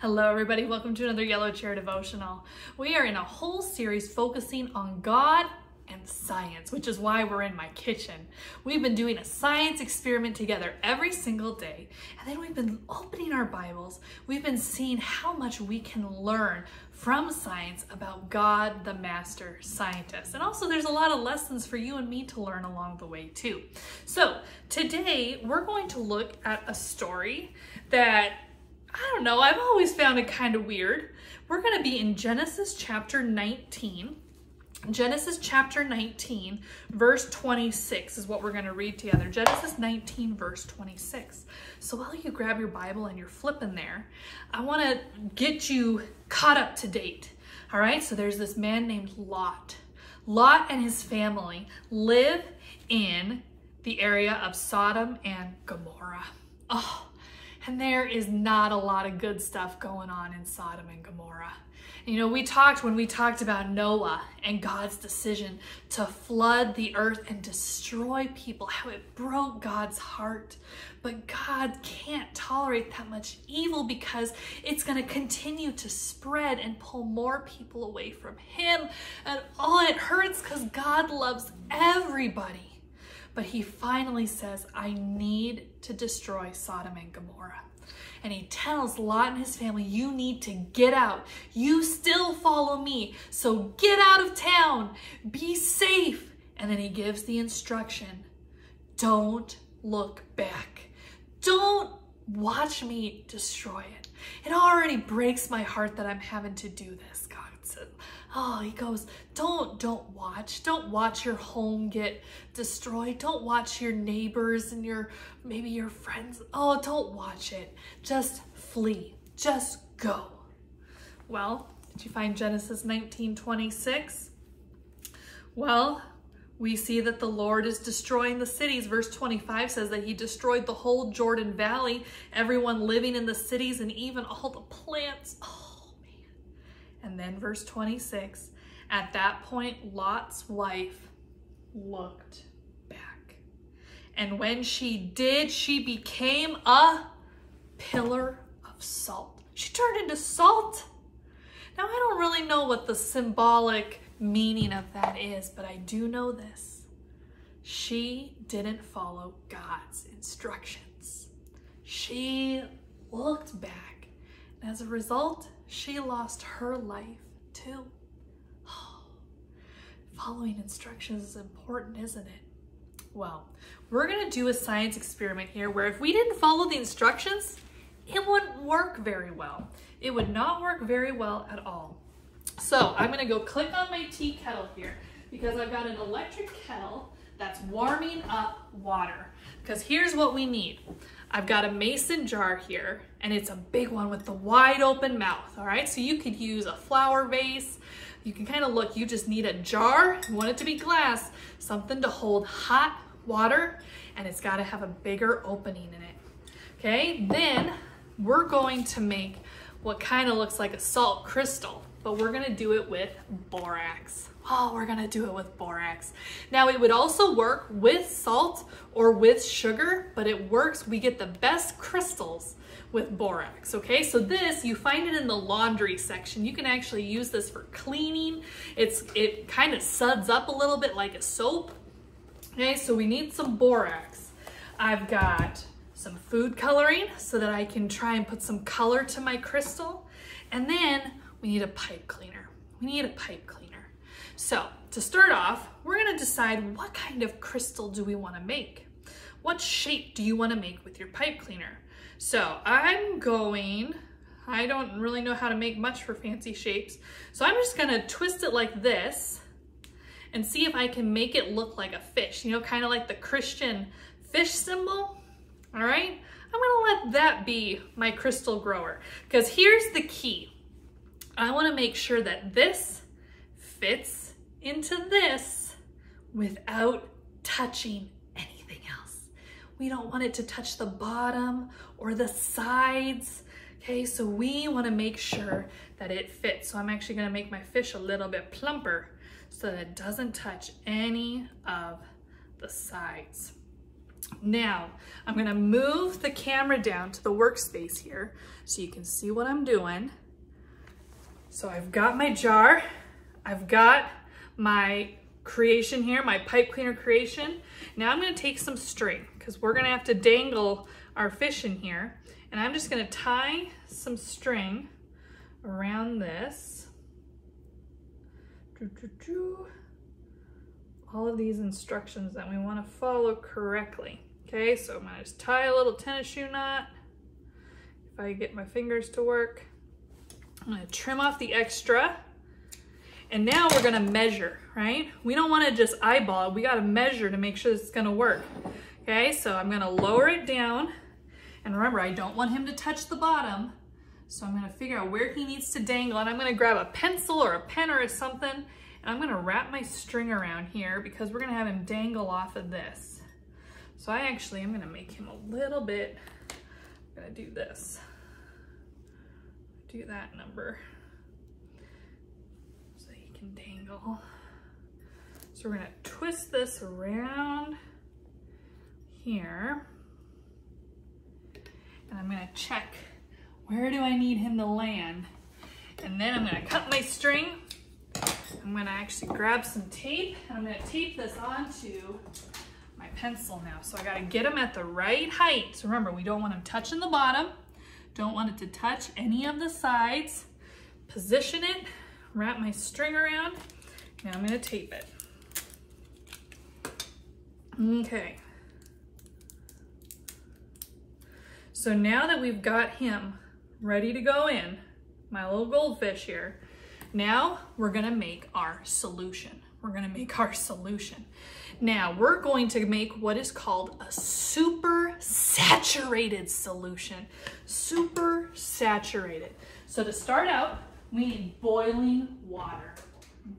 Hello, everybody. Welcome to another Yellow Chair devotional. We are in a whole series focusing on God and science, which is why we're in my kitchen. We've been doing a science experiment together every single day, and then we've been opening our Bibles. We've been seeing how much we can learn from science about God, the master scientist. And also, there's a lot of lessons for you and me to learn along the way, too. So, today we're going to look at a story that I don't know, I've always found it kind of weird. We're going to be in Genesis chapter 19. Genesis chapter 19, verse 26 is what we're going to read together. Genesis 19, verse 26. So while you grab your Bible and you're flipping there, I want to get you caught up to date. All right, so there's this man named Lot. Lot and his family live in the area of Sodom and Gomorrah. Oh, and there is not a lot of good stuff going on in Sodom and Gomorrah. You know, we talked when we talked about Noah and God's decision to flood the earth and destroy people, how it broke God's heart. But God can't tolerate that much evil because it's going to continue to spread and pull more people away from Him. And all it hurts because God loves everybody. But he finally says, I need to destroy Sodom and Gomorrah. And he tells Lot and his family, You need to get out. You still follow me. So get out of town. Be safe. And then he gives the instruction don't look back. Don't watch me destroy it. It already breaks my heart that I'm having to do this, God says oh, he goes, don't, don't watch. Don't watch your home get destroyed. Don't watch your neighbors and your, maybe your friends. Oh, don't watch it. Just flee. Just go. Well, did you find Genesis 19, 26? Well, we see that the Lord is destroying the cities. Verse 25 says that he destroyed the whole Jordan Valley, everyone living in the cities, and even all the plants. Oh, and then verse 26, at that point, Lot's wife looked back. And when she did, she became a pillar of salt. She turned into salt. Now, I don't really know what the symbolic meaning of that is, but I do know this. She didn't follow God's instructions. She looked back. And as a result, she lost her life too. Following instructions is important, isn't it? Well, we're gonna do a science experiment here where if we didn't follow the instructions, it wouldn't work very well. It would not work very well at all. So I'm gonna go click on my tea kettle here because I've got an electric kettle that's warming up water. Because here's what we need. I've got a mason jar here and it's a big one with the wide open mouth, all right? So you could use a flower vase. You can kind of look, you just need a jar, you want it to be glass, something to hold hot water, and it's gotta have a bigger opening in it. Okay, then we're going to make what kind of looks like a salt crystal, but we're gonna do it with borax oh, we're gonna do it with borax. Now it would also work with salt or with sugar, but it works, we get the best crystals with borax, okay? So this, you find it in the laundry section. You can actually use this for cleaning. It's It kind of suds up a little bit like a soap. Okay, so we need some borax. I've got some food coloring so that I can try and put some color to my crystal. And then we need a pipe cleaner. We need a pipe cleaner. So to start off, we're gonna decide what kind of crystal do we wanna make? What shape do you wanna make with your pipe cleaner? So I'm going, I don't really know how to make much for fancy shapes. So I'm just gonna twist it like this and see if I can make it look like a fish, you know, kind of like the Christian fish symbol, all right? I'm gonna let that be my crystal grower because here's the key. I wanna make sure that this fits into this without touching anything else. We don't want it to touch the bottom or the sides. Okay, so we wanna make sure that it fits. So I'm actually gonna make my fish a little bit plumper so that it doesn't touch any of the sides. Now, I'm gonna move the camera down to the workspace here so you can see what I'm doing. So I've got my jar, I've got my creation here, my pipe cleaner creation. Now I'm gonna take some string because we're gonna have to dangle our fish in here. And I'm just gonna tie some string around this. All of these instructions that we wanna follow correctly. Okay, so I'm gonna just tie a little tennis shoe knot. If I get my fingers to work. I'm gonna trim off the extra. And now we're gonna measure, right? We don't wanna just eyeball, it. we gotta measure to make sure is gonna work. Okay, so I'm gonna lower it down. And remember, I don't want him to touch the bottom. So I'm gonna figure out where he needs to dangle and I'm gonna grab a pencil or a pen or something and I'm gonna wrap my string around here because we're gonna have him dangle off of this. So I actually am gonna make him a little bit, I'm gonna do this. Do that number so he can dangle. So we're gonna twist this around here. And I'm gonna check where do I need him to land? And then I'm gonna cut my string. I'm gonna actually grab some tape and I'm gonna tape this onto my pencil now. So I gotta get him at the right height. So remember, we don't want him touching the bottom. Don't want it to touch any of the sides. Position it, wrap my string around. Now I'm gonna tape it. Okay, So now that we've got him ready to go in, my little goldfish here, now we're gonna make our solution. We're gonna make our solution. Now we're going to make what is called a super saturated solution. Super saturated. So to start out, we need boiling water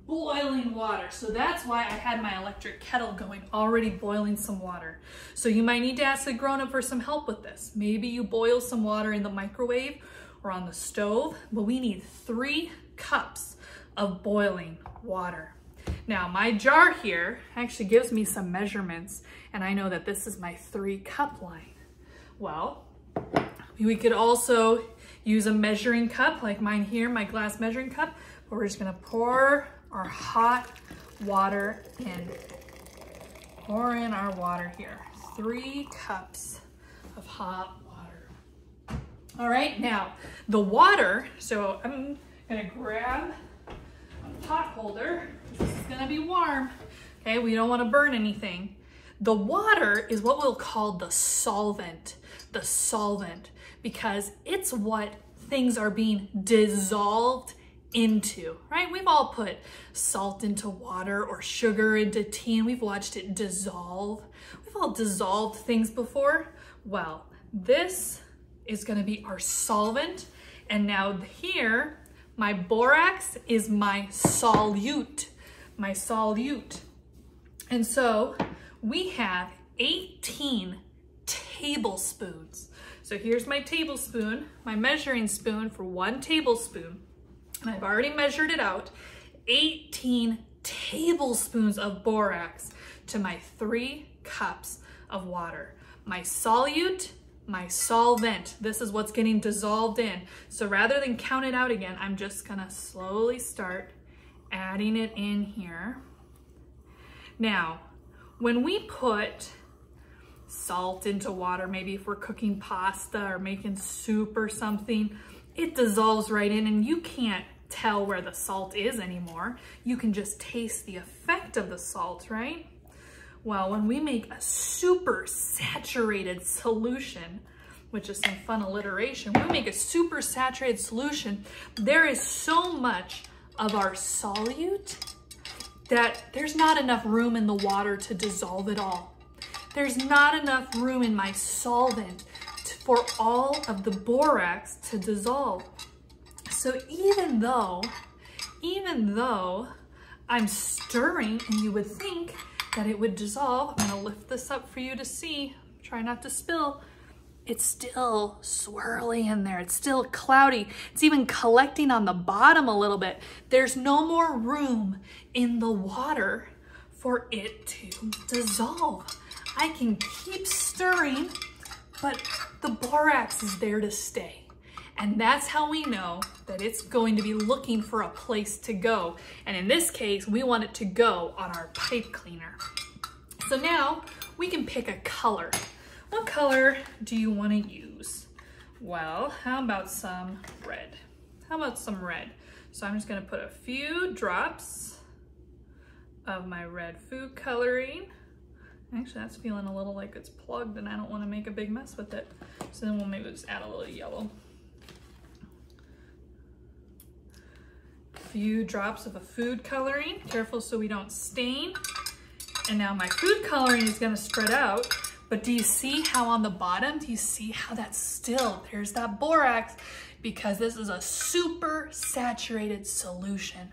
boiling water. So that's why I had my electric kettle going, already boiling some water. So you might need to ask a grown-up for some help with this. Maybe you boil some water in the microwave or on the stove, but we need three cups of boiling water. Now my jar here actually gives me some measurements and I know that this is my three cup line. Well, we could also use a measuring cup like mine here, my glass measuring cup, but we're just gonna pour our hot water in. Pour in our water here. Three cups of hot water. All right, now the water, so I'm gonna grab a pot holder. Gonna be warm. Okay, we don't wanna burn anything. The water is what we'll call the solvent, the solvent, because it's what things are being dissolved into, right? We've all put salt into water or sugar into tea and we've watched it dissolve. We've all dissolved things before. Well, this is gonna be our solvent. And now here, my borax is my solute, my solute. And so we have 18 tablespoons. So here's my tablespoon, my measuring spoon for one tablespoon and I've already measured it out, 18 tablespoons of borax to my three cups of water. My solute, my solvent. This is what's getting dissolved in. So rather than count it out again, I'm just gonna slowly start adding it in here. Now, when we put salt into water, maybe if we're cooking pasta or making soup or something, it dissolves right in and you can't tell where the salt is anymore. You can just taste the effect of the salt, right? Well, when we make a super saturated solution, which is some fun alliteration, we make a super saturated solution, there is so much of our solute that there's not enough room in the water to dissolve it all. There's not enough room in my solvent for all of the borax to dissolve. So even though, even though I'm stirring and you would think that it would dissolve, I'm gonna lift this up for you to see, try not to spill, it's still swirly in there. It's still cloudy. It's even collecting on the bottom a little bit. There's no more room in the water for it to dissolve. I can keep stirring, but the borax is there to stay. And that's how we know that it's going to be looking for a place to go. And in this case, we want it to go on our pipe cleaner. So now we can pick a color. What color do you want to use? Well, how about some red? How about some red? So I'm just gonna put a few drops of my red food coloring. Actually, that's feeling a little like it's plugged and I don't wanna make a big mess with it. So then we'll maybe just add a little yellow. A few drops of a food coloring. Careful so we don't stain. And now my food coloring is gonna spread out, but do you see how on the bottom, do you see how that's still, there's that borax because this is a super saturated solution.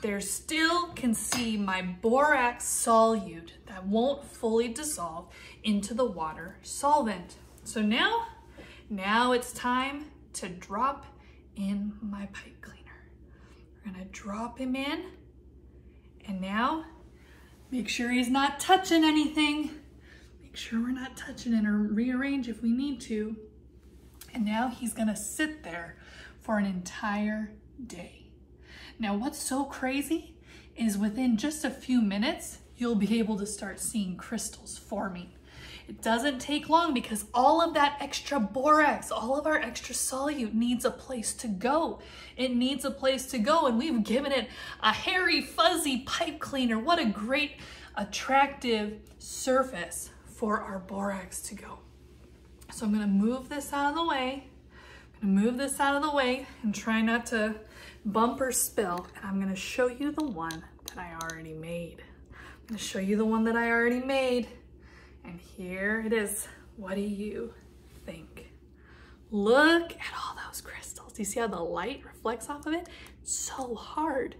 There still can see my borax solute that won't fully dissolve into the water solvent. So now, now it's time to drop in my pipe cleaner. We're gonna drop him in and now make sure he's not touching anything. Make sure we're not touching it or rearrange if we need to. And now he's gonna sit there for an entire day. Now what's so crazy is within just a few minutes, you'll be able to start seeing crystals forming. It doesn't take long because all of that extra borax, all of our extra solute needs a place to go. It needs a place to go and we've given it a hairy, fuzzy pipe cleaner. What a great, attractive surface for our borax to go. So I'm gonna move this out of the way. I'm gonna move this out of the way and try not to bump or spill. And I'm gonna show you the one that I already made. I'm gonna show you the one that I already made. And here it is. What do you think? Look at all those crystals. Do you see how the light reflects off of it? It's so hard.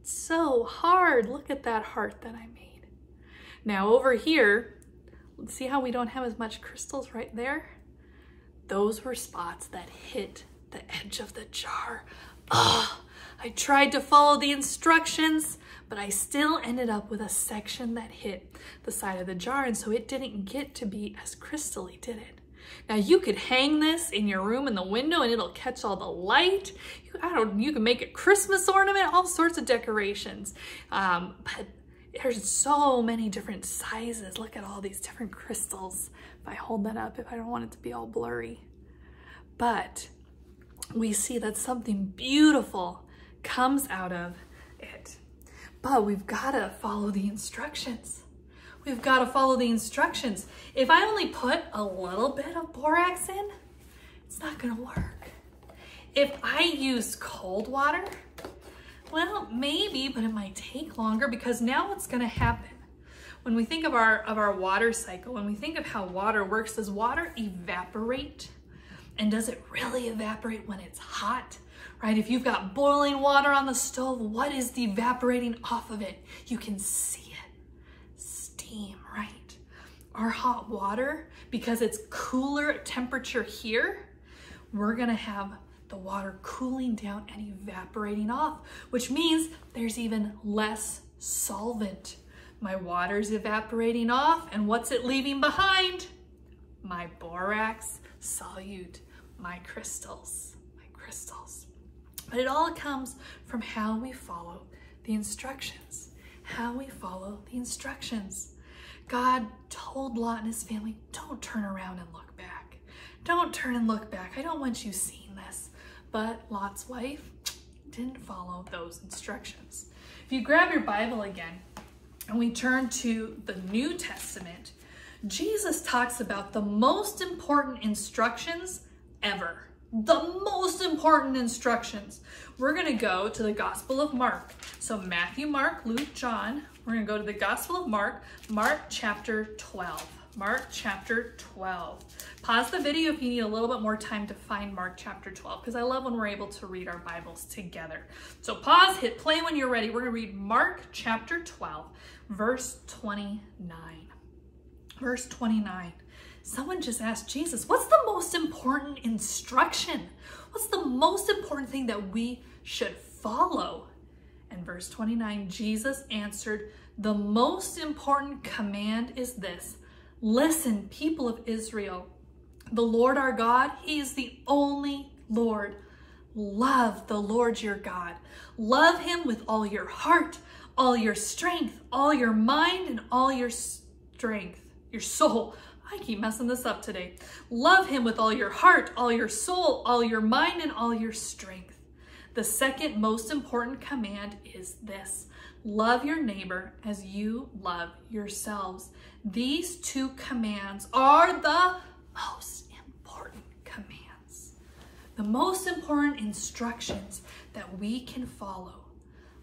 It's so hard. Look at that heart that I made. Now over here, see how we don't have as much crystals right there? Those were spots that hit the edge of the jar. Ugh, I tried to follow the instructions, but I still ended up with a section that hit the side of the jar, and so it didn't get to be as crystally, did it? Now you could hang this in your room in the window and it'll catch all the light. You, I don't, you can make a Christmas ornament, all sorts of decorations. Um, but there's so many different sizes. Look at all these different crystals. If I hold that up, if I don't want it to be all blurry. But we see that something beautiful comes out of it. But we've got to follow the instructions. We've got to follow the instructions. If I only put a little bit of borax in, it's not going to work. If I use cold water, well, maybe, but it might take longer because now what's gonna happen? When we think of our, of our water cycle, when we think of how water works, does water evaporate? And does it really evaporate when it's hot? Right, if you've got boiling water on the stove, what is evaporating off of it? You can see it, steam, right? Our hot water, because it's cooler temperature here, we're gonna have the water cooling down and evaporating off, which means there's even less solvent. My water's evaporating off, and what's it leaving behind? My borax solute, my crystals, my crystals. But it all comes from how we follow the instructions, how we follow the instructions. God told Lot and his family, don't turn around and look back. Don't turn and look back. I don't want you seeing this. But Lot's wife didn't follow those instructions. If you grab your Bible again and we turn to the New Testament, Jesus talks about the most important instructions ever. The most important instructions. We're going to go to the Gospel of Mark. So Matthew, Mark, Luke, John. We're going to go to the Gospel of Mark, Mark chapter 12. Mark chapter 12. Pause the video if you need a little bit more time to find Mark chapter 12 because I love when we're able to read our Bibles together. So pause, hit play when you're ready. We're going to read Mark chapter 12, verse 29. Verse 29. Someone just asked Jesus, what's the most important instruction? What's the most important thing that we should follow? And verse 29, Jesus answered, the most important command is this, Listen, people of Israel, the Lord our God, He is the only Lord. Love the Lord your God. Love Him with all your heart, all your strength, all your mind, and all your strength, your soul. I keep messing this up today. Love Him with all your heart, all your soul, all your mind, and all your strength. The second most important command is this love your neighbor as you love yourselves. These two commands are the most important commands, the most important instructions that we can follow.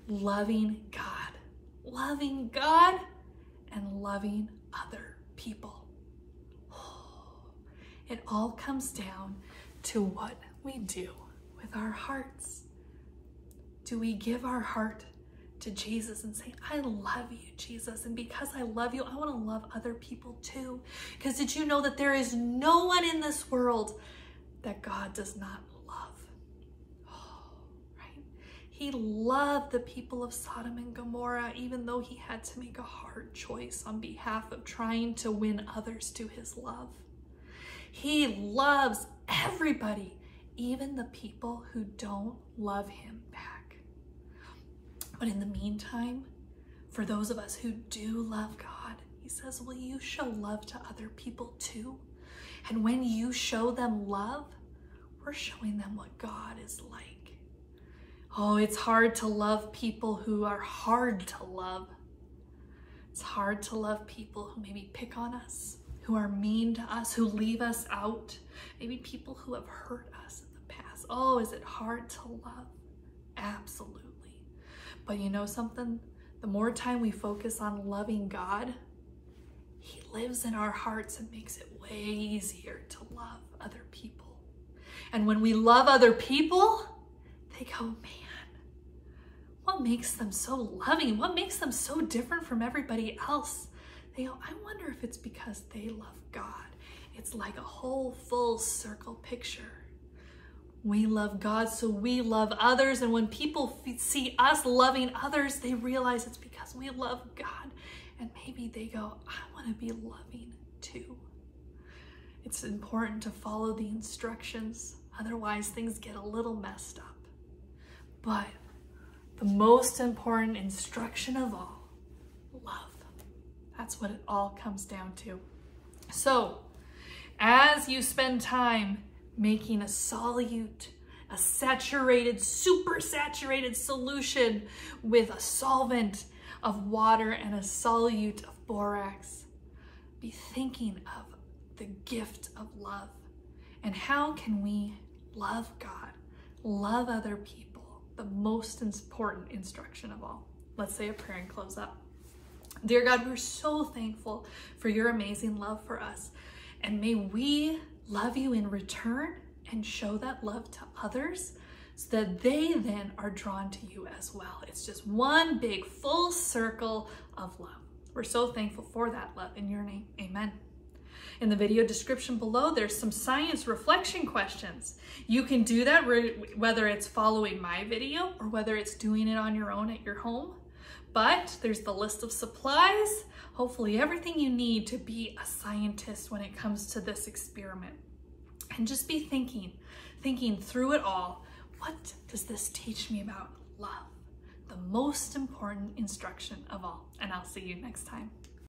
Loving God, loving God, and loving other people. It all comes down to what we do with our hearts. Do we give our heart to Jesus and say, I love you, Jesus. And because I love you, I want to love other people too. Because did you know that there is no one in this world that God does not love? Oh, right? He loved the people of Sodom and Gomorrah, even though he had to make a hard choice on behalf of trying to win others to his love. He loves everybody, even the people who don't love him back. But in the meantime, for those of us who do love God, he says, will you show love to other people too? And when you show them love, we're showing them what God is like. Oh, it's hard to love people who are hard to love. It's hard to love people who maybe pick on us, who are mean to us, who leave us out. Maybe people who have hurt us in the past. Oh, is it hard to love? Absolutely. But you know something? The more time we focus on loving God, He lives in our hearts and makes it way easier to love other people. And when we love other people, they go, man, what makes them so loving? What makes them so different from everybody else? They go, I wonder if it's because they love God. It's like a whole full circle picture we love God, so we love others. And when people see us loving others, they realize it's because we love God. And maybe they go, I want to be loving too. It's important to follow the instructions, otherwise, things get a little messed up. But the most important instruction of all love. That's what it all comes down to. So, as you spend time making a solute, a saturated, super saturated solution with a solvent of water and a solute of borax. Be thinking of the gift of love and how can we love God, love other people, the most important instruction of all. Let's say a prayer and close up. Dear God, we're so thankful for your amazing love for us. And may we love you in return and show that love to others so that they then are drawn to you as well. It's just one big full circle of love. We're so thankful for that love in your name. Amen. In the video description below, there's some science reflection questions. You can do that whether it's following my video or whether it's doing it on your own at your home. But there's the list of supplies, hopefully everything you need to be a scientist when it comes to this experiment. And just be thinking, thinking through it all, what does this teach me about love? The most important instruction of all. And I'll see you next time.